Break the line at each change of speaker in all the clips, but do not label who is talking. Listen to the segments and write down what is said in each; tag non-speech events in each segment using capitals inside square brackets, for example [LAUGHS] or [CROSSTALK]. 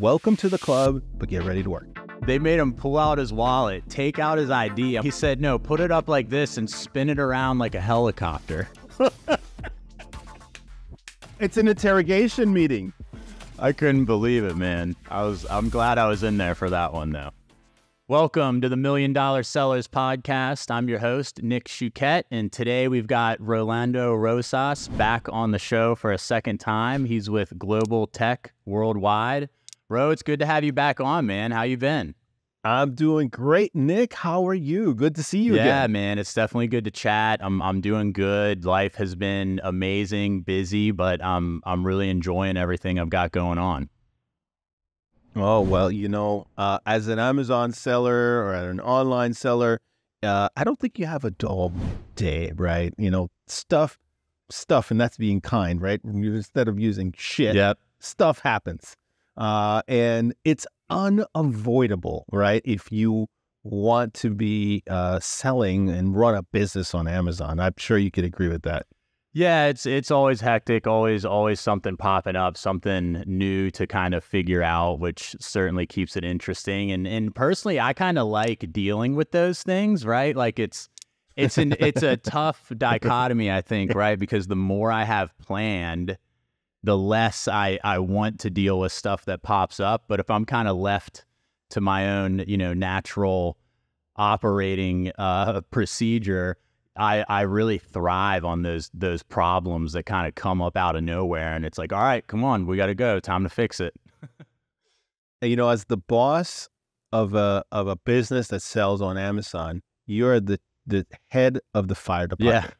welcome to the club, but get ready to work.
They made him pull out his wallet, take out his ID. He said, no, put it up like this and spin it around like a helicopter. [LAUGHS]
It's an interrogation meeting.
I couldn't believe it, man. I was I'm glad I was in there for that one though. Welcome to the Million Dollar Sellers Podcast. I'm your host, Nick Shucet, and today we've got Rolando Rosas back on the show for a second time. He's with Global Tech Worldwide. Ro, it's good to have you back on, man. How you been?
I'm doing great, Nick. How are you? Good to see you
yeah,
again.
man, it's definitely good to chat. I'm I'm doing good. Life has been amazing, busy, but I'm I'm really enjoying everything I've got going on.
Oh well, you know, uh, as an Amazon seller or an online seller, uh, I don't think you have a dull day, right? You know, stuff, stuff, and that's being kind, right? Instead of using shit,
Yep.
stuff happens, uh, and it's unavoidable, right? If you want to be uh, selling and run a business on Amazon, I'm sure you could agree with that.
Yeah, it's it's always hectic, always always something popping up, something new to kind of figure out, which certainly keeps it interesting. And and personally, I kind of like dealing with those things, right? Like it's it's an it's a [LAUGHS] tough dichotomy, I think, right? Because the more I have planned, the less I I want to deal with stuff that pops up. But if I'm kind of left to my own, you know, natural operating uh, [LAUGHS] procedure, I I really thrive on those those problems that kind of come up out of nowhere, and it's like, all right, come on, we got to go, time to fix it.
And, you know, as the boss of a of a business that sells on Amazon, you're the the head of the fire department.
Yeah.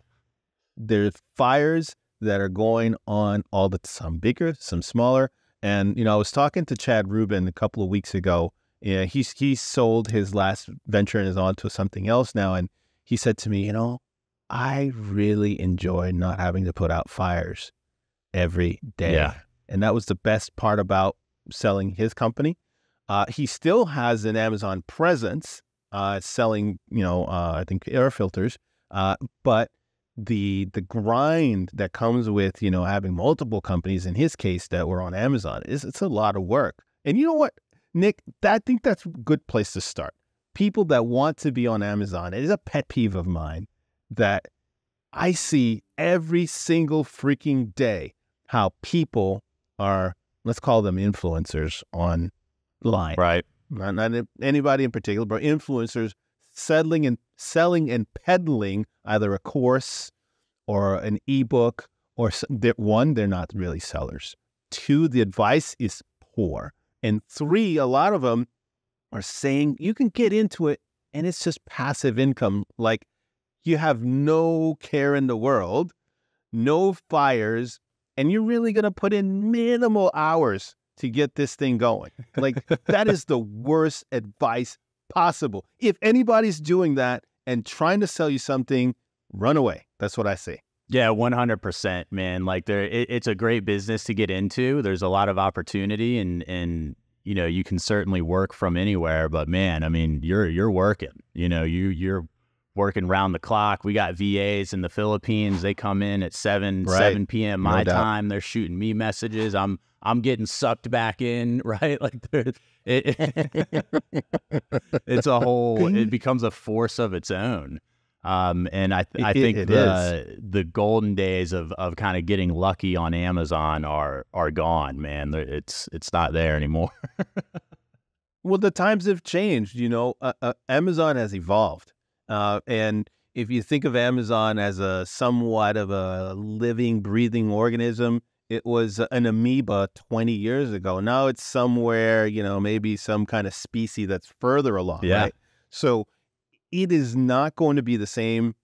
There's fires that are going on all the some bigger, some smaller. And you know, I was talking to Chad Rubin a couple of weeks ago. Yeah, he's he sold his last venture and is on to something else now. And he said to me, you know, I really enjoy not having to put out fires every day.
Yeah.
And that was the best part about selling his company. Uh, he still has an Amazon presence, uh, selling, you know, uh, I think air filters. Uh, but the the grind that comes with, you know, having multiple companies, in his case, that were on Amazon, is it's a lot of work. And you know what, Nick, that, I think that's a good place to start. People that want to be on Amazon, it is a pet peeve of mine that I see every single freaking day how people are, let's call them influencers online.
Right.
Not, not anybody in particular, but influencers settling and selling and peddling either a course or an ebook or one, they're not really sellers. Two, the advice is poor. And three, a lot of them are saying you can get into it and it's just passive income. Like you have no care in the world, no fires, and you're really going to put in minimal hours to get this thing going. Like that is the worst advice possible. If anybody's doing that and trying to sell you something, run away. That's what I say.
Yeah, one hundred percent, man. Like there, it, it's a great business to get into. There's a lot of opportunity, and and you know you can certainly work from anywhere. But man, I mean, you're you're working. You know, you you're working round the clock. We got VAs in the Philippines. They come in at seven
Right.
seven p.m. My
doubt.
time. They're shooting me messages. I'm I'm getting sucked back in. [LAUGHS] Right, like there- it, [LAUGHS] it's a whole. It becomes a force of its own. Um, and I, th- I think
it
the the golden days of, of kind of getting lucky on Amazon are are gone, man. It's it's not there anymore. [LAUGHS]
Well, the times have changed. You know, uh, uh, Amazon has evolved, uh, and if you think of Amazon as a somewhat of a living, breathing organism, it was an amoeba 20 years ago. Now it's somewhere, you know, maybe some kind of species that's further along.
Yeah.
Right? So it is not going to be the same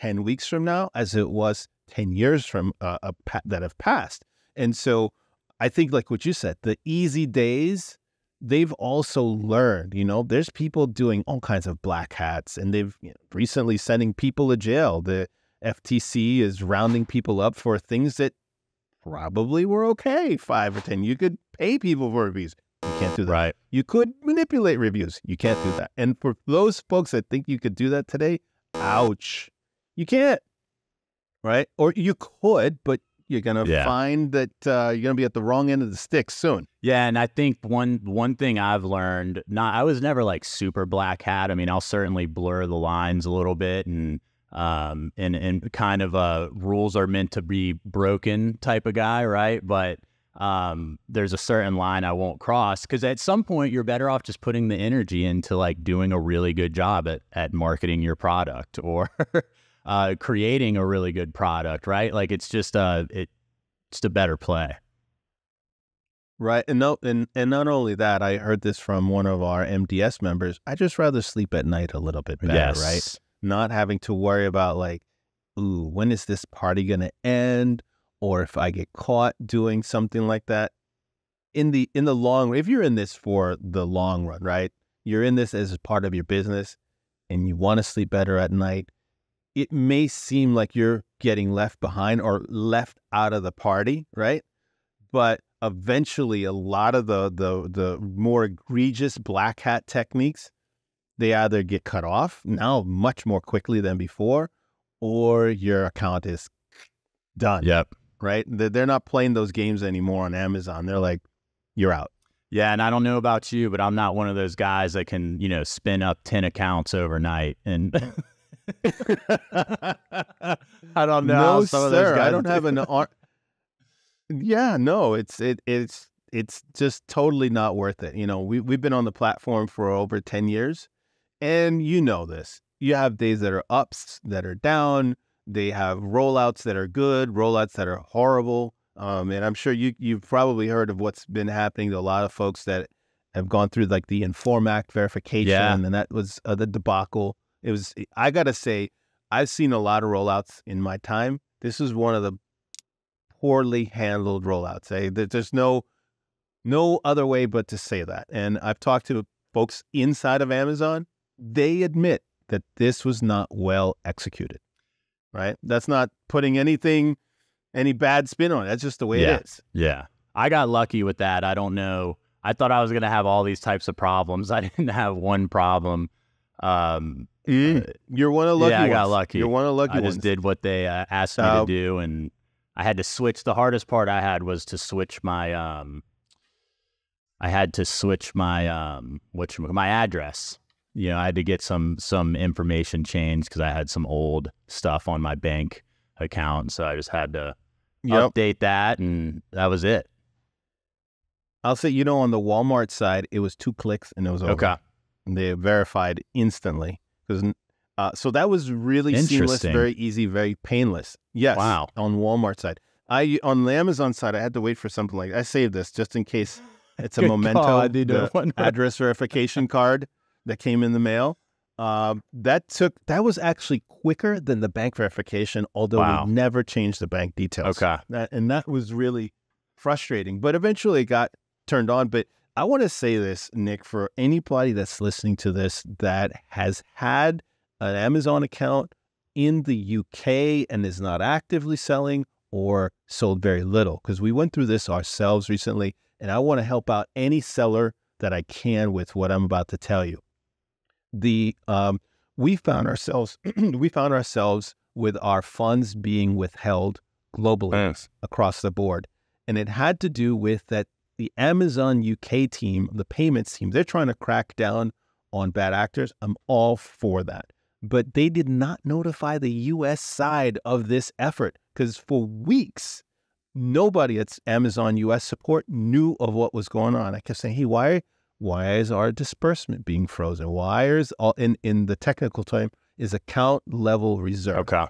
10 weeks from now as it was 10 years from uh, pa- that have passed. And so I think, like what you said, the easy days they've also learned, you know, there's people doing all kinds of black hats and they've you know, recently sending people to jail. The FTC is rounding people up for things that probably were okay five or 10. You could pay people for reviews. You can't do that.
right.
You could manipulate reviews. You can't do that. And for those folks that think you could do that today, ouch. You can't. Right? Or you could, but you're gonna
Yeah.
find that uh, you're gonna be at the wrong end of the stick soon.
Yeah, and I think one one thing I've learned, not I was never like super black hat. I mean, I'll certainly blur the lines a little bit and um and and kind of uh rules are meant to be broken type of guy, right? But um there's a certain line I won't cross cuz at some point you're better off just putting the energy into like doing a really good job at at marketing your product [LAUGHS] or uh creating a really good product, right? Like it's just uh it just a better play.
Right. And no and, and not only that, I heard this from one of our MDS members. I just rather sleep at night a little bit better, right? Not having to worry about like, ooh, when is this party gonna end? Or if I get caught doing something like that. In the in the long run, if you're in this for the long run, right? You're in this as part of your business and you want to sleep better at night. It may seem like you're getting left behind or left out of the party, right? But eventually a lot of the the the more egregious black hat techniques they either get cut off now much more quickly than before or your account is done
Yep.
right They- they're not playing those games anymore on amazon they're like you're out
Yeah, and I don't know about you, but I'm not one of those guys that can, you know, spin up 10 accounts overnight. And [LAUGHS] I don't know.
no
some of those
sir i don't
do.
have an ar- yeah no it's it it's it's just totally not worth it you know we, we've been on the platform for over 10 years and you know this you have days that are ups that are down they have rollouts that are good rollouts that are horrible um, and i'm sure you you've probably heard of what's been happening to a lot of folks that have gone through like the inform act verification
Yeah.
and that was uh, the debacle it was i gotta say i've seen a lot of rollouts in my time this is one of the poorly handled rollouts eh? There's no no other way but to say that and i've talked to folks inside of amazon they admit that this was not well executed right that's not putting anything any bad spin on it that's just the way
Yeah.
it is
Yeah. I got lucky with that. I don't know. I thought I was going to have all these types of problems. [LAUGHS] I didn't have one problem. Um,
you're one of lucky
yeah, I got lucky.
you're one of lucky
I
ones
just did what they uh, asked me
Uh,
to do, and I had to switch. The hardest part I had was to switch my um, I had to switch my um, which my address. You know, I had to get some some information changed because I had some old stuff on my bank account, so I just had to
yep
update that, and that was it.
i'll say you know on the walmart side it was two clicks and it was over.
Okay,
and they verified instantly because uh, so that was really seamless very easy very painless. Yes
Wow.
on walmart side. I on the amazon side i had to wait for something like i saved this just in case it's a [LAUGHS]
Good
memento the [LAUGHS] address verification card that came in the mail um, that took that was actually quicker than the bank verification although
Wow.
we never changed the bank details.
Okay,
that and that was really frustrating but eventually it got turned on. But i want to say this nick for anybody that's listening to this that has had an amazon account in the uk and is not actively selling or sold very little because we went through this ourselves recently and i want to help out any seller that i can with what i'm about to tell you the um, we found ourselves [CLEARS THROAT] we found ourselves with our funds being withheld globally across the board. And it had to do with that the Amazon UK team, the payments team, they're trying to crack down on bad actors. I'm all for that. But they did not notify the US side of this effort because for weeks, nobody at Amazon US support knew of what was going on. I kept saying, hey, why, why is our disbursement being frozen? Why is all in, in the technical term is account level reserve?
okay,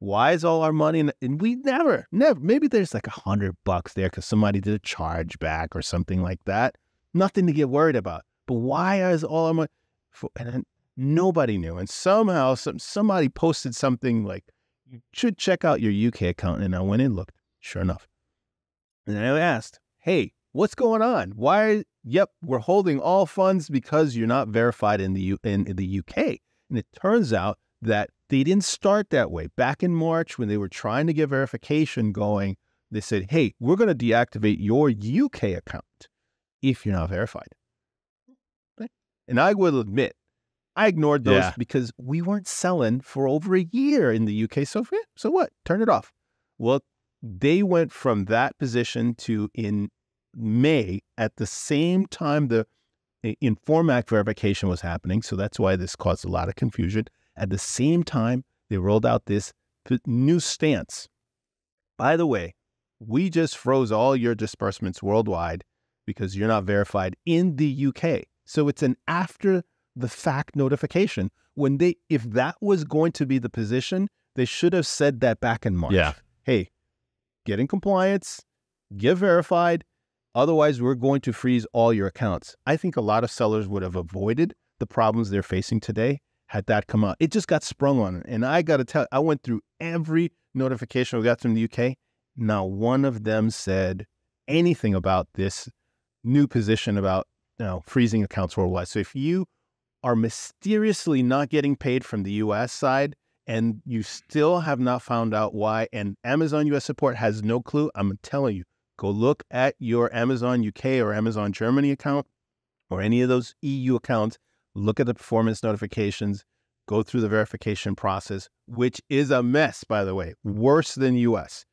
Why is all our money in, and we never, never, maybe there's like a hundred bucks there because somebody did a charge back or something like that. Nothing to get worried about. But why is all our money? For, and then nobody knew. And somehow some, somebody posted something like, you should check out your UK account. And I went and looked, sure enough. And I asked, hey, what's going on? Why? Yep, we're holding all funds because you're not verified in the, U, in, in the UK. And it turns out that they didn't start that way. Back in March, when they were trying to get verification going, they said, hey, we're going to deactivate your UK account if you're not verified. And I will admit, I ignored those
Yeah.
because we weren't selling for over a year in the UK. So, yeah, so what? Turn it off. Well, they went from that position to in May at the same time the Inform Act verification was happening. So that's why this caused a lot of confusion. At the same time, they rolled out this new stance. By the way, we just froze all your disbursements worldwide because you're not verified in the UK. So it's an after the fact notification. When they, if that was going to be the position, they should have said that back in March.
Yeah.
Hey, get in compliance, get verified. Otherwise, we're going to freeze all your accounts. I think a lot of sellers would have avoided the problems they're facing today had that come out. It just got sprung on. And I got to tell, I went through every notification we got from the UK. Not one of them said anything about this new position about you know, freezing accounts worldwide. So if you are mysteriously not getting paid from the US side and you still have not found out why, and Amazon US support has no clue, I'm telling you, go look at your Amazon UK or Amazon Germany account or any of those EU accounts, look at the performance notifications, go through the verification process, which is a mess, by the way, worse than US,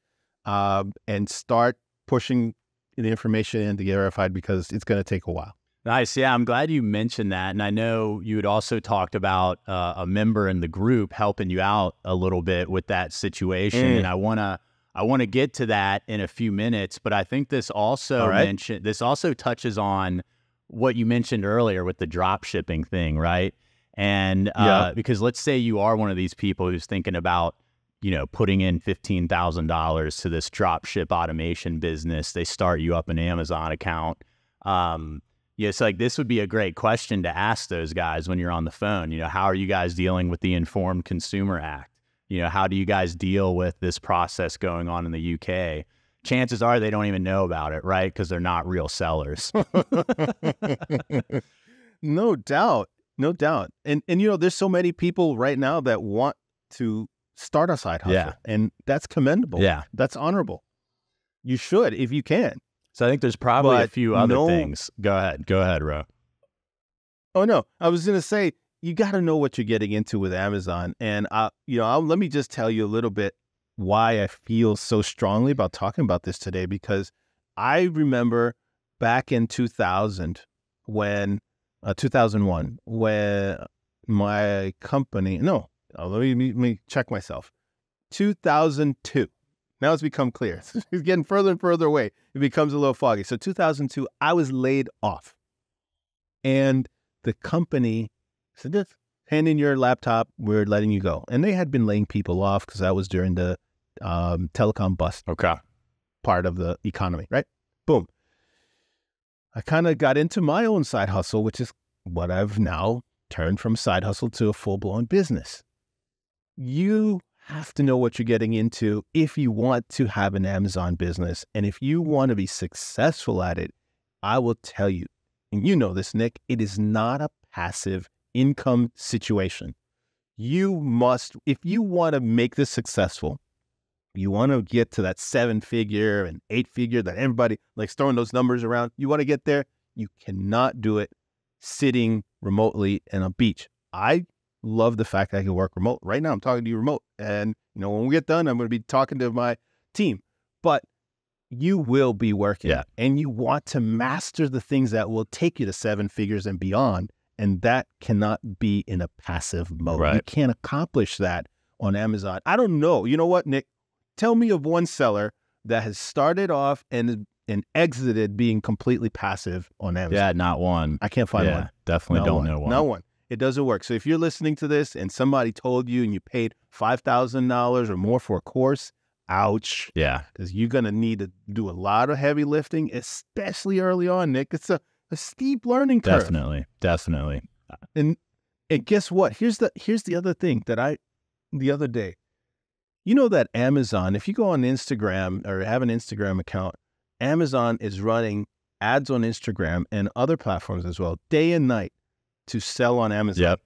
um, and start pushing the information in to get verified because it's going to take a while.
Nice. Yeah, I'm glad you mentioned that. And I know you had also talked about uh, a member in the group helping you out a little bit with that situation. Mm. And I want to I want to get to that in a few minutes, but I think this also right. mentioned this also touches on what you mentioned earlier with the drop shipping thing, right? And uh, yeah. because let's say you are one of these people who's thinking about you know, putting in $15,000 to this drop ship automation business. They start you up an Amazon account. Um, yeah, it's like this would be a great question to ask those guys when you're on the phone. You know, how are you guys dealing with the Informed Consumer Act? You know, how do you guys deal with this process going on in the UK? Chances are they don't even know about it, right? Because they're not real sellers. [LAUGHS]
no doubt. No doubt. And and you know, there's so many people right now that want to start a side hustle.
Yeah.
And that's commendable.
Yeah.
That's honorable. You should if you can.
So I think there's probably but a few other no, things. Go ahead. Go ahead, Ro.
Oh no. I was gonna say you gotta know what you're getting into with Amazon. And I you know, I'll, let me just tell you a little bit why I feel so strongly about talking about this today because I remember back in 2000 when uh, 2001 when my company no Oh, let, me, let me check myself. 2002. Now it's become clear. [LAUGHS] It's getting further and further away. It becomes a little foggy. So 2002, I was laid off. And the company said, just hand in your laptop. We're letting you go. And they had been laying people off because that was during the um, telecom bust
okay.
part of the economy, right? Boom. I kind of got into my own side hustle, which is what I've now turned from side hustle to a full blown business you have to know what you're getting into if you want to have an Amazon business. And if you want to be successful at it, I will tell you, and you know this, Nick, it is not a passive income situation. You must, if you want to make this successful, you want to get to that seven figure and eight figure that everybody likes throwing those numbers around. You want to get there, you cannot do it sitting remotely in a beach. I love the fact that I can work remote. Right now, I'm talking to you remote. And, you know, when we get done, I'm going to be talking to my team. But you will be working.
Yeah.
And you want to master the things that will take you to seven figures and beyond. And that cannot be in a passive mode.
Right.
You can't accomplish that on Amazon. I don't know. You know what, Nick? Tell me of one seller that has started off and and exited being completely passive on Amazon.
Yeah, not one.
I can't find
yeah,
one.
Definitely don't
one.
know one.
No one it doesn't work. So if you're listening to this and somebody told you and you paid $5,000 or more for a course, ouch.
Yeah.
Because you're going to need to do a lot of heavy lifting, especially early on, Nick. It's a, a steep learning curve.
Definitely. Definitely.
And and guess what? Here's the here's the other thing that I the other day. You know that Amazon, if you go on Instagram or have an Instagram account, Amazon is running ads on Instagram and other platforms as well, day and night to sell on Amazon.
Yep.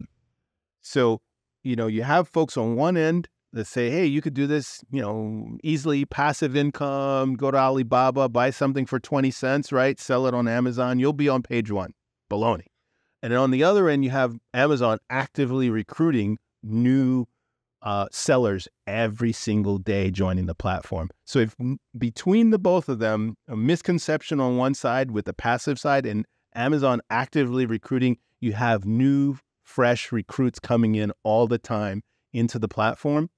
So, you know, you have folks on one end that say, hey, you could do this, you know, easily passive income, go to Alibaba, buy something for 20 cents, right? Sell it on Amazon. You'll be on page one. Baloney. And then on the other end, you have Amazon actively recruiting new uh, sellers every single day joining the platform. So if between the both of them, a misconception on one side with the passive side and Amazon actively recruiting, you have new, fresh recruits coming in all the time into the platform.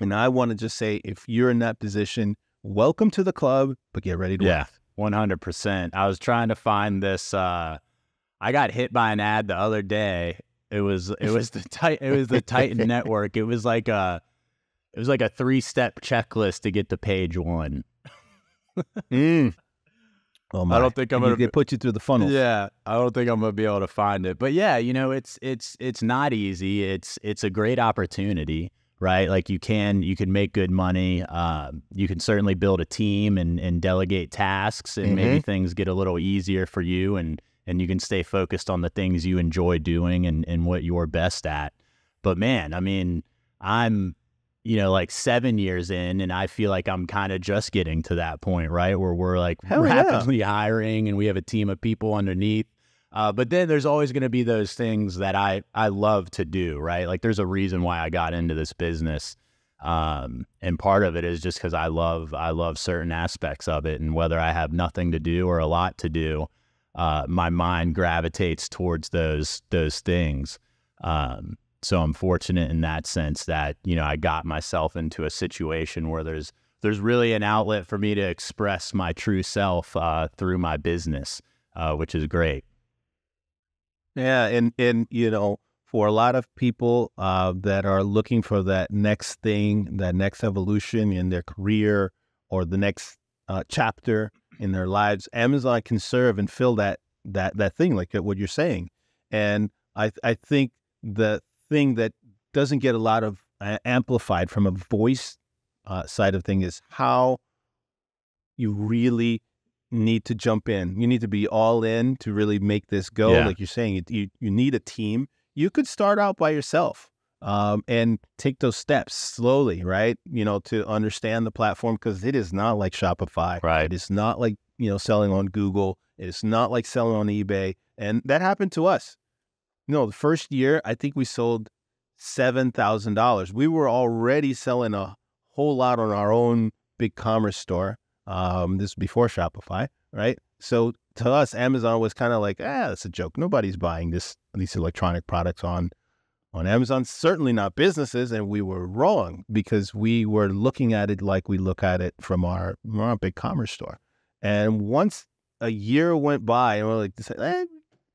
And I want to just say, if you're in that position, welcome to the club, but get ready to
yeah, one hundred percent. I was trying to find this. Uh, I got hit by an ad the other day. It was it was the tight it was the Titan [LAUGHS] network. It was like a it was like a three step checklist to get to page one.
mm. Oh my.
I don't think I'm
gonna get put you through the funnel.
Yeah, I don't think I'm gonna be able to find it. But yeah, you know, it's it's it's not easy. It's it's a great opportunity, right? Like you can you can make good money. Um, you can certainly build a team and and delegate tasks, and mm-hmm. maybe things get a little easier for you, and and you can stay focused on the things you enjoy doing and and what you're best at. But man, I mean, I'm you know, like seven years in, and I feel like I'm kind of just getting to that point, right? Where we're like
Hell
rapidly
yeah.
hiring and we have a team of people underneath. Uh, but then there's always going to be those things that I, I love to do, right? Like there's a reason why I got into this business. Um, and part of it is just because I love I love certain aspects of it, and whether I have nothing to do or a lot to do, uh, my mind gravitates towards those those things. Um, so I'm fortunate in that sense that you know I got myself into a situation where there's there's really an outlet for me to express my true self uh, through my business, uh, which is great.
Yeah, and and you know, for a lot of people uh, that are looking for that next thing, that next evolution in their career or the next uh, chapter in their lives, Amazon can serve and fill that that that thing, like what you're saying. And I I think the thing that doesn't get a lot of uh, amplified from a voice uh, side of thing is how you really need to jump in. You need to be all in to really make this go.
Yeah.
Like you're saying, you, you, you need a team. You could start out by yourself um, and take those steps slowly, right? You know, to understand the platform because it is not like Shopify.
Right.
It is not like, you know, selling on Google. It's not like selling on eBay. And that happened to us. No, the first year, I think we sold $7,000. We were already selling a whole lot on our own BigCommerce store. Um, this before Shopify, right? So to us, Amazon was kind of like, ah, that's a joke. Nobody's buying this these electronic products on on Amazon. Certainly not businesses, and we were wrong because we were looking at it like we look at it from our, from our BigCommerce store. And once a year went by, and we're like, eh,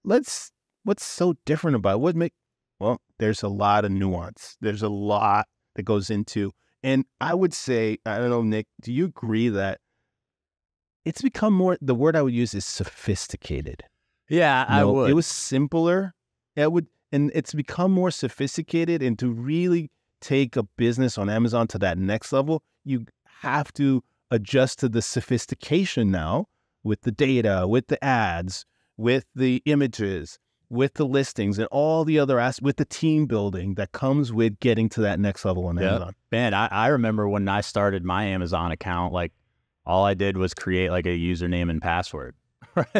let's what's so different about it? What make well, there's a lot of nuance. There's a lot that goes into, and I would say, I don't know, Nick, do you agree that it's become more? The word I would use is sophisticated.
Yeah, I would.
It was simpler. It would, and it's become more sophisticated. And to really take a business on Amazon to that next level, you have to adjust to the sophistication now with the data, with the ads, with the images, with the listings and all the other aspects with the team building that comes with getting to that next level on
yep.
Amazon.
Man, I, I remember when I started my Amazon account, like all I did was create like a username and password. [LAUGHS] [LAUGHS] like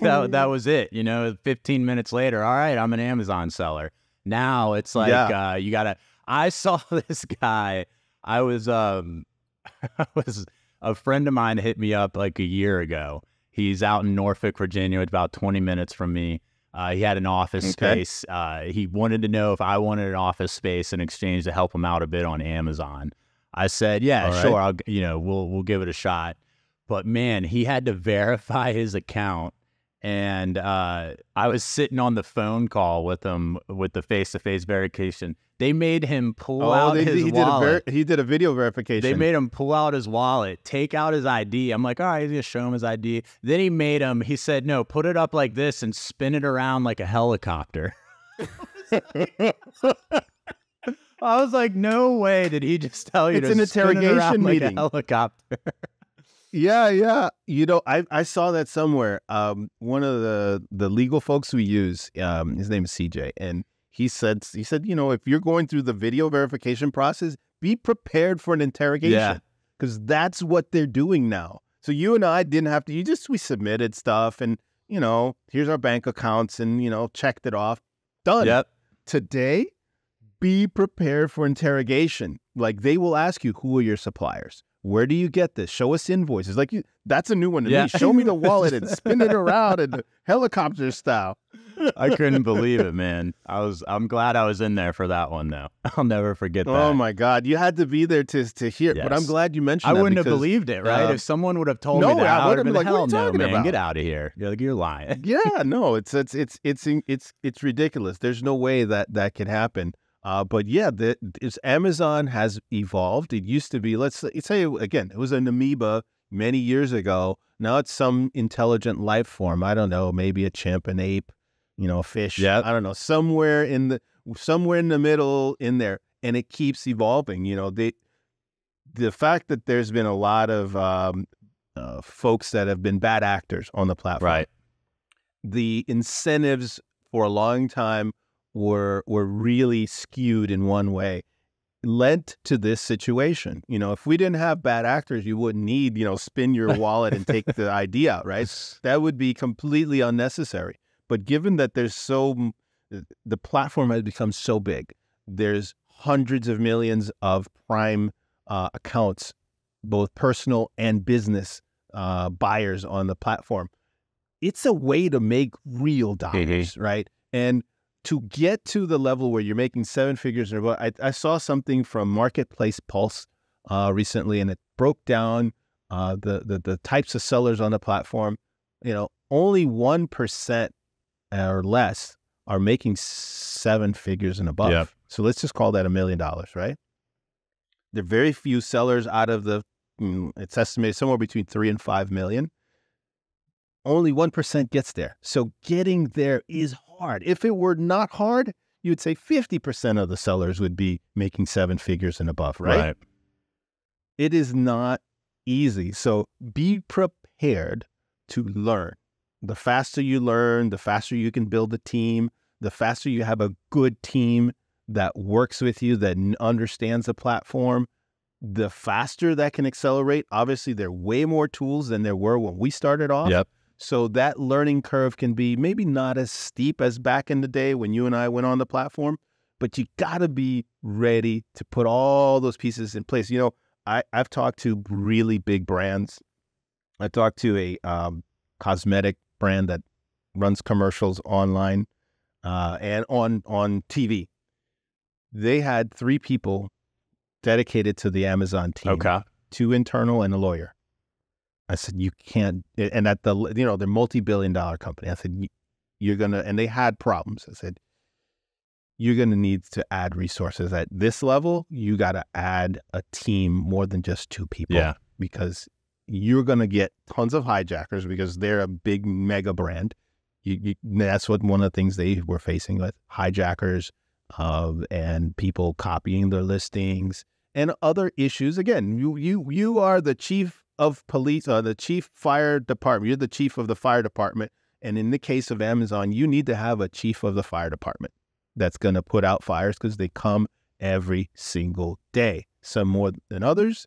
that that was it. You know, 15 minutes later, all right, I'm an Amazon seller. Now it's like yeah. uh, you gotta I saw [LAUGHS] this guy. I was um I was a friend of mine hit me up like a year ago He's out in Norfolk, Virginia, about 20 minutes from me. Uh, he had an office okay. space. Uh, he wanted to know if I wanted an office space in exchange to help him out a bit on Amazon. I said, "Yeah, All sure. Right. I'll, you know, we'll we'll give it a shot." But man, he had to [LAUGHS] verify his account and uh, I was sitting on the phone call with him with the face to face verification. They made him pull oh, out they, his
he
wallet.
Did ver- he did a video verification.
They made him pull out his wallet, take out his ID. I'm like, all right, he's gonna show him his ID. Then he made him. He said, no, put it up like this and spin it around like a helicopter. [LAUGHS] [LAUGHS] I was like, no way did he just [LAUGHS] tell you
it's an interrogation
meeting. Like helicopter. [LAUGHS]
Yeah, yeah. You know, I I saw that somewhere. Um, one of the the legal folks we use, um, his name is CJ, and he said he said, you know, if you're going through the video verification process, be prepared for an interrogation.
Yeah.
Because that's what they're doing now. So you and I didn't have to. You just we submitted stuff, and you know, here's our bank accounts, and you know, checked it off. Done.
Yep.
today, be prepared for interrogation. Like they will ask you, who are your suppliers? Where do you get this? Show us invoices. Like you, that's a new one to
Yeah.
me. Show me the [LAUGHS] wallet and spin it around in helicopter style.
I couldn't believe it, man. I was I'm glad I was in there for that one though. [LAUGHS] I'll never forget that.
Oh my God, you had to be there to to hear. it. But I'm glad you mentioned.
I wouldn't have
because-
believed it, right?
uh,
if someone would have told
no,
me that,
I
would
would've been like,
hell no, man.
about?"
Get out of here. You're like, you're lying.
yeah, [LAUGHS] no, it's it's it's it's it's it's ridiculous. There's no way that that could happen. Uh, but yeah, the, it's Amazon has evolved. It used to be, let's say- say again, it was an amoeba many years ago. Now it's some intelligent life form. I don't know, maybe a chimp, an ape, you know, a fish.
Yep.
I don't know, somewhere in the somewhere in the middle in there, and it keeps evolving. You know, the the fact that there's been a lot of um, uh, folks that have been bad actors on the platform
Right.
the incentives for a long time were were really skewed in one way led to this situation. You know if we didn't have bad actors you wouldn't need you know spin your [LAUGHS] wallet and take the ID out right? That would be completely unnecessary. But given that there's so the platform has become so big there's hundreds of millions of prime uh, accounts both personal and business uh, buyers on the platform it's a way to make real dollars, right? And to get to the level where you're making seven figures or what, I, I saw something from Marketplace Pulse uh, recently, and it broke down uh, the, the the types of sellers on the platform. You know, only one percent or less are making seven figures and above.
Yep.
So let's just call that a million dollars, right? There are very few sellers out of the. mm, It's estimated somewhere between three and five million only 1% gets there. So getting there is hard. If it were not hard, you would say 50% of the sellers would be making seven figures and above, right? It is not easy. So be prepared to learn. The faster you learn, the faster you can build a team, the faster you have a good team that works with you, that understands the platform, the faster that can accelerate. Obviously, there are way more tools than there were when we started off.
Yep.
So that learning curve can be maybe not as steep as back in the day when you and I went on the platform, but you got to be ready to put all those pieces in place. You know, I, I've talked to really big brands. I talked to a um, cosmetic brand that runs commercials online uh, and on on TV. They had three people dedicated to the Amazon team
Okay.
two internal and a lawyer. I said, you can't, and at the, you know, they're multi-billion dollar company. I said, "You- you're going to, and they had problems. I said, you're going to need to add resources at this level. You got to add a team more than just two people
Yeah.
because you're going to get tons of hijackers because they're a big mega brand. You, you, that's what one of the things they were facing with hijackers uh, and people copying their listings and other issues. Again, you you you are the chief of police, uh, the chief fire department. You're the chief of the fire department, and in the case of Amazon, you need to have a chief of the fire department that's going to put out fires because they come every single day. Some more than others,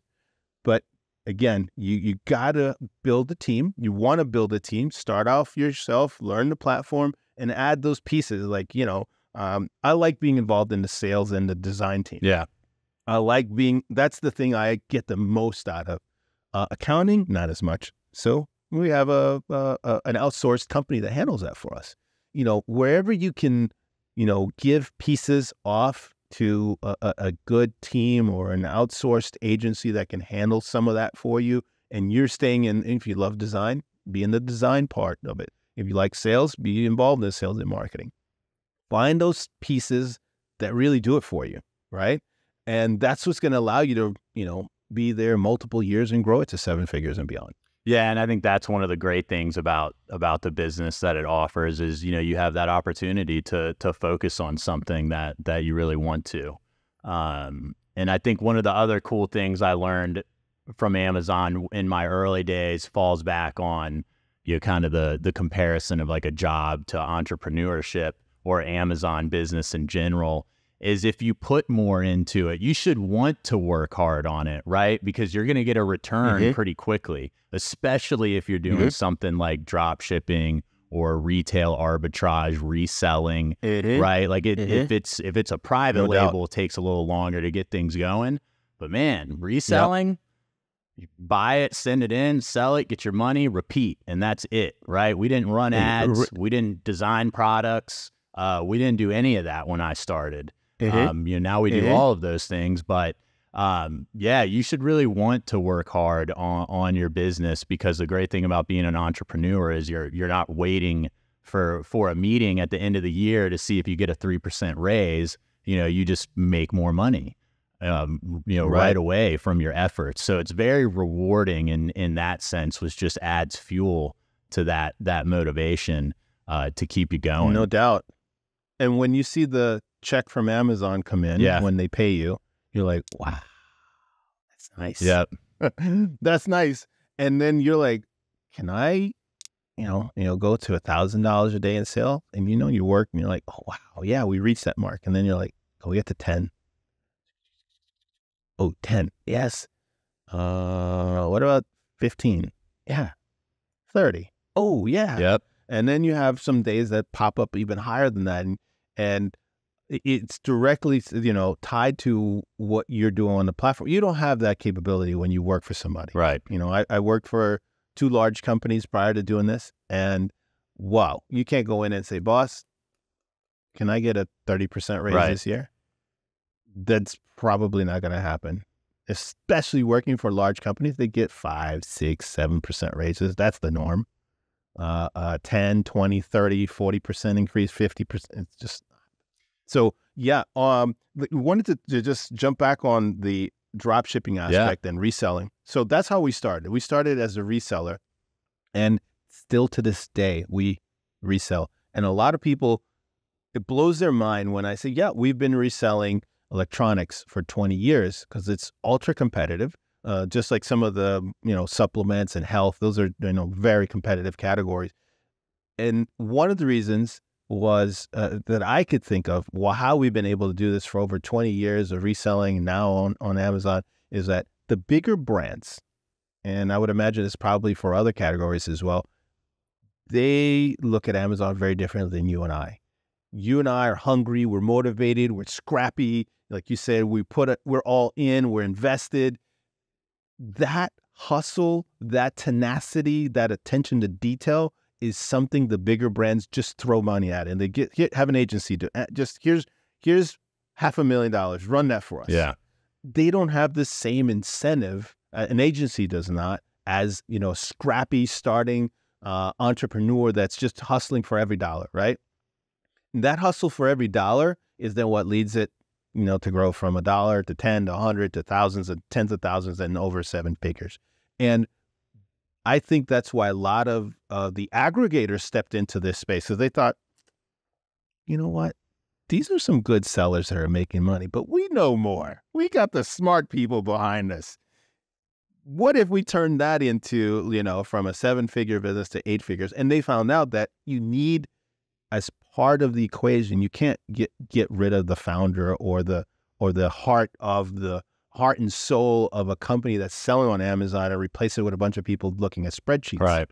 but again, you you gotta build a team. You want to build a team. Start off yourself, learn the platform, and add those pieces. Like you know, um, I like being involved in the sales and the design team.
Yeah.
I like being. That's the thing I get the most out of. Uh, accounting, not as much. So we have a, a, a an outsourced company that handles that for us. You know, wherever you can, you know, give pieces off to a, a, good team or an outsourced agency that can handle some of that for you, and you're staying in. If you love design, be in the design part of it. If you like sales, be involved in sales and marketing. Find those pieces that really do it for you, right? And that's what's going to allow you to, you know, be there multiple years and grow it to seven figures and beyond.
Yeah, and I think that's one of the great things about about the business that it offers is you know you have that opportunity to to focus on something that that you really want to. Um, and I think one of the other cool things I learned from Amazon in my early days falls back on you know kind of the the comparison of like a job to entrepreneurship or Amazon business in general is if you put more into it, you should want to work hard on it, right? Because you're going to get a return
Mhm.
pretty quickly, especially if you're doing
Mhm.
something like drop shipping or retail arbitrage, reselling,
Mhm.
right? Like it, if
Mhm.
it's if it's a private
No
label, it takes a little longer to get things going. But man, reselling, you buy it, send it in, sell it, get your money, repeat, and that's it, right? We didn't run ads, we didn't design products, uh, we didn't do any of that when I started.
Mhm.
Um, you know, now we do
Mhm.
all of those things, but um, yeah, you should really want to work hard on on your business because the great thing about being an entrepreneur is you're you're not waiting for for a meeting at the end of the year to see if you get a three percent raise. You know, you just make more money. Um, you know, right.
Right.
away from your efforts. So it's very rewarding in in that sense, which just adds fuel to that that motivation uh, to keep you going.
No doubt. And when you see the check from Amazon come in,
Yeah.
when they pay you, you're like, wow, that's nice.
Yep. [LAUGHS]
that's nice. And then you're like, can I, you know, you know, go to a thousand dollars a day in sale? And you know, you work and you're like, oh wow, yeah, we reached that mark. And then you're like, can we get to 10? Oh, 10. Yes. Uh, what about 15? Yeah. 30. Oh, yeah.
Yep.
And then you have some days that pop up even higher than that. And, and it's directly, you know, tied to what you're doing on the platform. You don't have that capability when you work for somebody.
Right.
You know, I, I worked for two large companies prior to doing this. And wow, you can't go in and say, boss, can I get a 30% raise
Right.
this year? That's probably not going to happen. Especially working for large companies, they get five, six, seven percent raises. That's the norm. Uh, uh, 10, 20, 30, 40% increase, 50%. It's just so, yeah. Um, we wanted to, to just jump back on the drop shipping aspect and reselling. So that's how we started. We started as a reseller, and still to this day, we resell. And a lot of people, it blows their mind when I say, yeah, we've been reselling electronics for 20 years because it's ultra competitive. Uh, just like some of the you know supplements and health, those are you know very competitive categories. And one of the reasons was uh, that I could think of well, how we've been able to do this for over 20 years of reselling now on, on Amazon is that the bigger brands, and I would imagine it's probably for other categories as well, they look at Amazon very differently than you and I. You and I are hungry, we're motivated, we're scrappy. Like you said, we put it, we're all in, we're invested. That hustle, that tenacity, that attention to detail is something the bigger brands just throw money at, and they get here, have an agency to uh, just here's here's half a million dollars, run that for us.
Yeah.
they don't have the same incentive. Uh, an agency does not, as you know, scrappy starting uh, entrepreneur that's just hustling for every dollar, right? And that hustle for every dollar is then what leads it, you know, to grow from a dollar to ten to hundred to thousands and tens of thousands and over seven figures. And I think that's why a lot of uh, the aggregators stepped into this space. So they thought, you know what? These are some good sellers that are making money, but we know more. We got the smart people behind us. What if we turned that into, you know, from a seven figure business to eight figures? And they found out that you need, as part of the equation, you can't get, get rid of the founder or the or the heart of the heart and soul of a company that's selling on Amazon and replace it with a bunch of people looking at spreadsheets.
Right.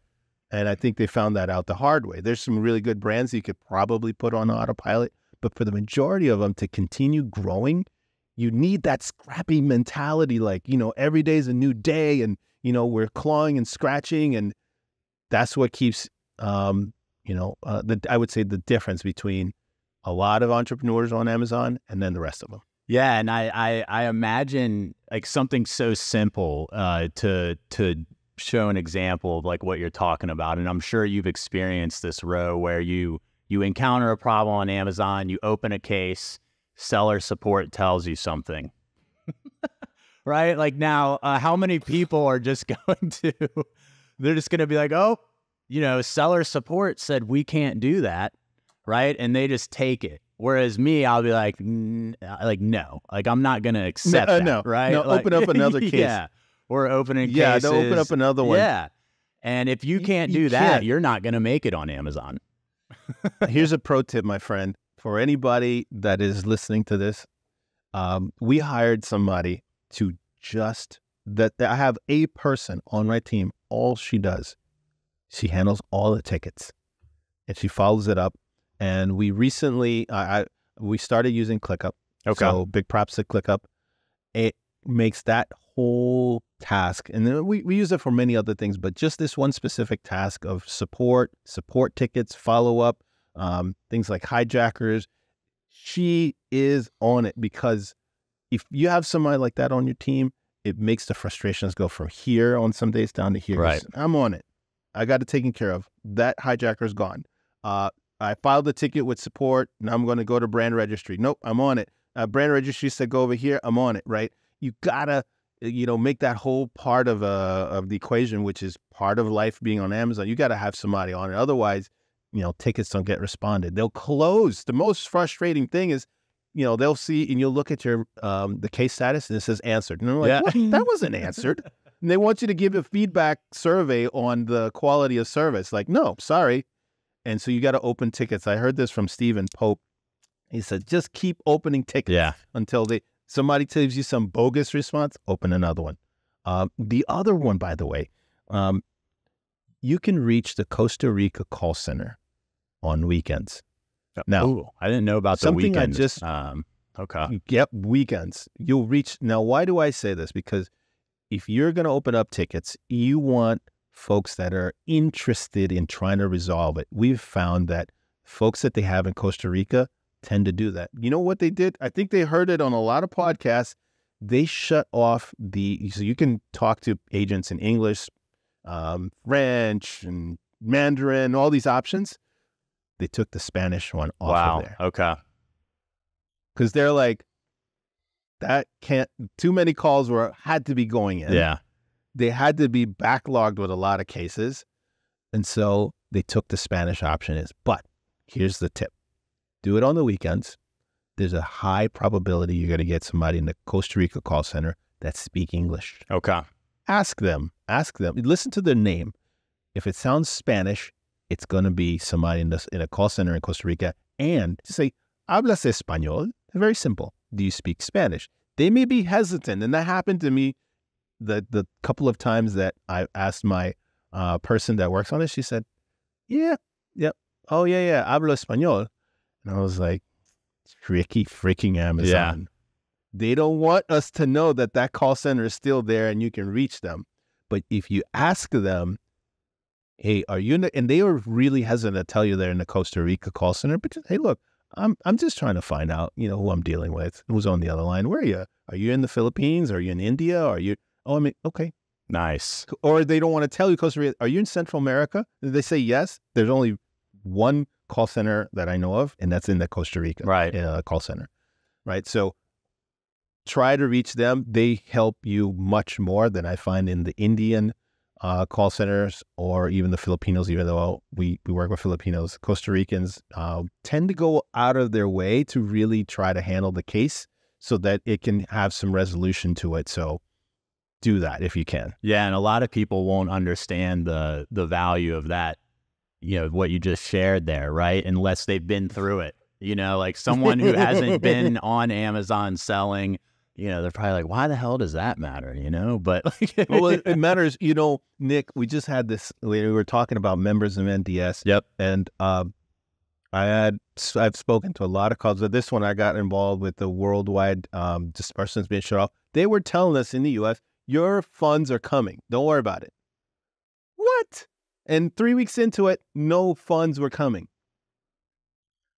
And I think they found that out the hard way. There's some really good brands you could probably put on autopilot, but for the majority of them to continue growing, you need that scrappy mentality. Like, you know, every day is a new day and, you know, we're clawing and scratching. And that's what keeps, um, you know, uh, the, I would say the difference between a lot of entrepreneurs on Amazon and then the rest of them.
Yeah, and I, I I imagine like something so simple uh, to to show an example of like what you're talking about, and I'm sure you've experienced this Ro where you you encounter a problem on Amazon, you open a case, seller support tells you something, [LAUGHS] right? Like now, uh, how many people are just [LAUGHS] going to they're just going to be like, oh, you know, seller support said we can't do that, right? And they just take it. Whereas me, I'll be like, like no, like I'm not gonna accept
uh,
that,
no.
right?
No,
Like-
open up another [LAUGHS] case.
Yeah, we're opening
Yeah,
cases.
they'll open up another one.
Yeah, and if you
You-
can't
you
do that,
can't.
you're not gonna make it on Amazon. [LAUGHS]
Here's a pro tip, my friend, for anybody that is listening to this. Um, we hired somebody to just that I have a person on my team. All she does, she handles all the tickets. and she follows it up. And we recently, I, I we started using ClickUp.
Okay.
So big props to ClickUp. It makes that whole task, and then we, we use it for many other things, but just this one specific task of support, support tickets, follow up, um, things like hijackers. She is on it because if you have somebody like that on your team, it makes the frustrations go from here on some days down to here.
Right.
I'm on it. I got it taken care of. That hijacker's gone. Uh, I filed the ticket with support. Now I'm going to go to brand registry. Nope, I'm on it. Uh, brand registry said go over here. I'm on it. Right. You gotta, you know, make that whole part of uh of the equation, which is part of life being on Amazon. You got to have somebody on it. Otherwise, you know, tickets don't get responded. They'll close. The most frustrating thing is, you know, they'll see and you'll look at your um the case status and it says answered. And they're like,
Yeah.
what? that [LAUGHS] wasn't answered. And they want you to give a feedback survey on the quality of service. Like, no, sorry. And so you got to open tickets. I heard this from Steven Pope. He said, just keep opening tickets
Yeah.
until they somebody tells you some bogus response. Open another one. Um, the other one, by the way, um, you can reach the Costa Rica call center on weekends. Now,
Ooh, I didn't know about the
something I just-
um, okay.
Yep, weekends. You'll reach. Now, why do I say this? Because if you're going to open up tickets, you want folks that are interested in trying to resolve it. We've found that folks that they have in Costa Rica tend to do that. You know what they did? I think they heard it on a lot of podcasts. They shut off the, so you can talk to agents in English, um, French, and Mandarin, all these options. They took the Spanish one off
Wow.
of there
Okay.
because they're like that can't too many calls were had to be going in
Yeah.
They had to be backlogged with a lot of cases and so they took the spanish option is but here's the tip. Do it on the weekends. There's a high probability you're going to get somebody in the costa rica call center that speak english.
Okay.
ask them ask them listen to their name. If it sounds spanish it's going to be somebody in, the, in a call center in costa rica and say hablas español? Very simple. Do you speak spanish? They may be hesitant and that happened to me the the couple of times that i asked my uh, person that works on it she said yeah yep oh yeah yeah hablo español and i was like tricky freaking amazon they don't want us to know that that call center is still there and you can reach them. But if you ask them, hey, are you in the, and they are really hesitant to tell you they're in the Costa Rica call center, but just, hey, look, I'm I'm just trying to find out, you know, who I'm dealing with, who's on the other line. Where are you? Are you in the Philippines? Are you in India? Are you? Oh, I mean, okay.
Nice.
Or they don't want to tell you Costa Rica. Are you in Central America? They say yes. There's only one call center that I know of, and that's in the Costa Rica
Right.
uh, call center, right? So try to reach them. They help you much more than I find in the Indian uh, call centers or even the Filipinos. Even though we we work with Filipinos, Costa Ricans uh, tend to go out of their way to really try to handle the case so that it can have some resolution to it. So do that if you can.
Yeah, and a lot of people won't understand the the value of that, you know, what you just shared there, right? Unless they've been through it. You know, like someone who hasn't been [LAUGHS] on Amazon selling, you know, they're probably like, why the hell does that matter? You know, but like, [LAUGHS]
well, it, it matters. You know, Nick, we just had this. We were talking about members of MDS.
Yep.
And um, I had I've spoken to a lot of calls. But this one, I got involved with the worldwide um, disbursements being shut off. They were telling us in the U.S. your funds are coming. Don't worry about it. What? And three weeks into it, no funds were coming.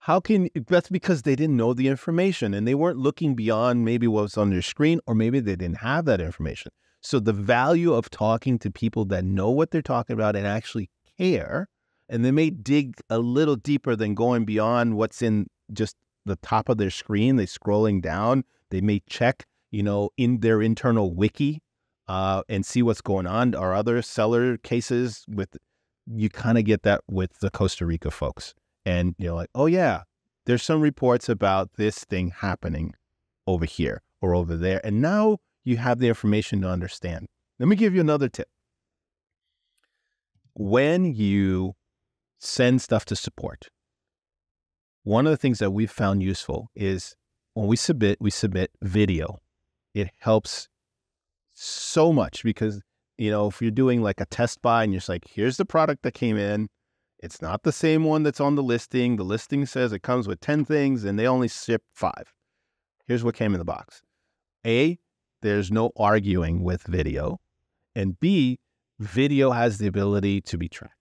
How can that's because they didn't know the information and they weren't looking beyond maybe what was on their screen, or maybe they didn't have that information. So the value of talking to people that know what they're talking about and actually care, and they may dig a little deeper than going beyond what's in just the top of their screen. They scrolling down. They may check, you know, in their internal wiki uh, and see what's going on. Are other seller cases with you kind of get that with the Costa Rica folks. And you're like, oh yeah, there's some reports about this thing happening over here or over there. And now you have the information to understand. Let me give you another tip. When you send stuff to support, one of the things that we've found useful is when we submit, we submit video. It helps so much because, you know, if you're doing like a test buy and you're just like, here's the product that came in, It's not the same one that's on the listing. The listing says it comes with 10 things and they only ship five. Here's what came in the box A, there's no arguing with video. And B, video has the ability to be tracked.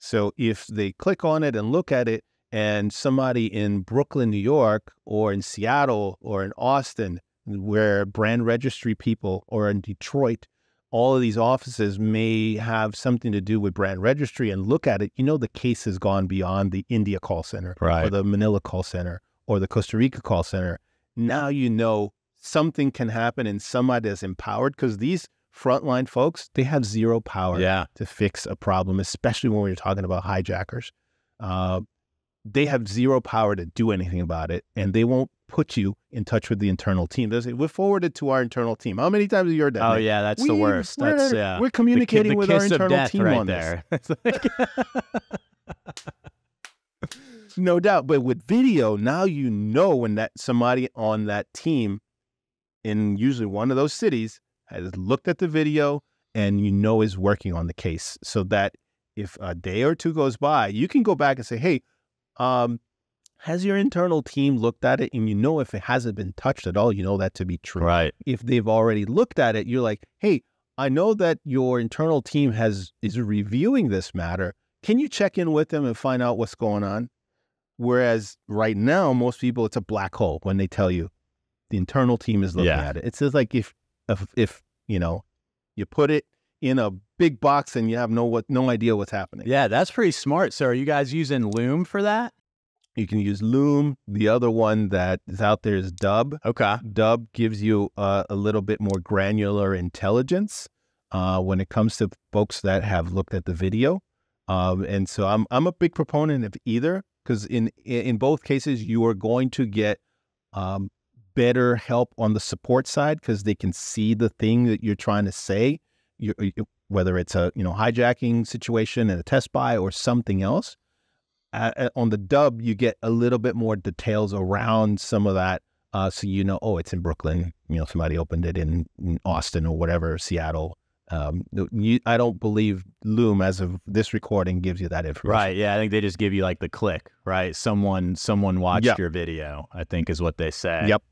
So if they click on it and look at it, and somebody in Brooklyn, New York, or in Seattle, or in Austin, where brand registry people, or in Detroit, all of these offices may have something to do with brand registry and look at it, you know, the case has gone beyond the India call center
Right.
or the Manila call center or the Costa Rica call center. Now you know something can happen and somebody is empowered because these frontline folks, they have zero power
Yeah.
to fix a problem, especially when we're talking about hijackers. Uh, they have zero power to do anything about it, and they won't put you in touch with the internal team. They say, we're forwarded to our internal team. How many times have you heard that?
Oh
Nick?
yeah, that's the worst.
we're-
That's yeah.
We're communicating
the
with our internal team
right
on this.
there. [LAUGHS] [LAUGHS]
No doubt. But with video, now you know when that somebody on that team in usually one of those cities has looked at the video and you know is working on the case. So that if a day or two goes by, you can go back and say, hey, um, has your internal team looked at it? And you know if it hasn't been touched at all, you know that to be true
right.
if they've already looked at it, you're like, hey, I know that your internal team has is reviewing this matter. Can you check in with them and find out what's going on? Whereas right now, most people, it's a black hole when they tell you the internal team is looking
Yeah.
at it. It's just like if, if, if you know, you put it in a big box and you have no what no idea what's happening.
Yeah, that's pretty smart. So are you guys using Loom for that?
You can use Loom. The other one that is out there is Dubb.
Okay.
Dubb gives you uh, a little bit more granular intelligence uh, when it comes to folks that have looked at the video. Um, and so I'm I'm a big proponent of either because in in both cases you are going to get um, better help on the support side because they can see the thing that you're trying to say, you, you- whether it's a you know hijacking situation and a test buy or something else. Uh, on the Dubb, you get a little bit more details around some of that uh, so you know, oh, it's in Brooklyn. You know, somebody opened it in, in Austin or whatever, Seattle. Um, you, I don't believe Loom, as of this recording, gives you that information.
Right. Yeah. I think they just give you like the click, right? Someone someone watched
Yep.
your video, I think is what they say.
Yep.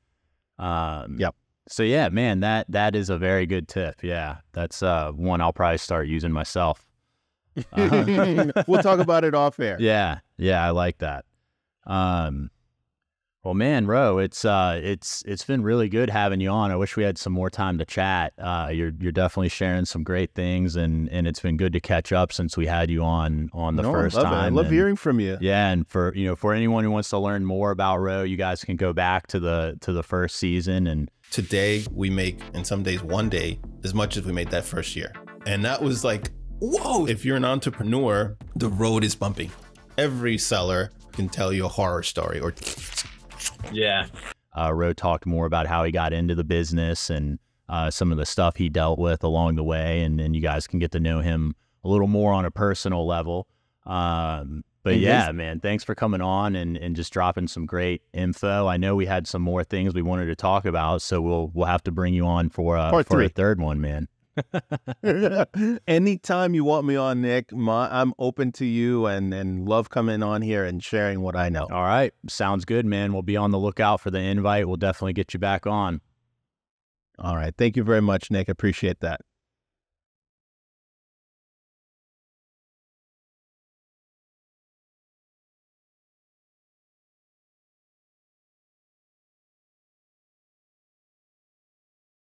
Um
Yep.
So yeah, man, that that is a very good tip. Yeah. That's uh one I'll probably start using myself. Uh-huh. [LAUGHS]
we'll talk about it off air.
Yeah, yeah, I like that. Um, well, man, Ro, it's uh, it's it's been really good having you on. I wish we had some more time to chat. Uh, you're you're definitely sharing some great things, and and it's been good to catch up since we had you on on the
No,
first
I love it.
time.
I love
and-
hearing from you.
Yeah, and for you know, for anyone who wants to learn more about Ro, you guys can go back to the to the first season and
today we make in some days one day as much as we made that first year and that was like whoa if you're an entrepreneur the road is bumpy every seller can tell you a horror story or
Yeah. Uh, Ro talked more about how he got into the business and uh, some of the stuff he dealt with along the way, and then you guys can get to know him a little more on a personal level. Um, but yeah, man, thanks for coming on and, and just dropping some great info. I know we had some more things we wanted to talk about, so we'll we'll have to bring you on for uh,
Part
for a third one, man. [LAUGHS]
Anytime you want me on, Nick, my, I'm open to you and, and love coming on here and sharing what I know.
All right, sounds good, man. We'll be on the lookout for the invite. We'll definitely get you back on.
All right. Thank you very much, Nick. Appreciate that.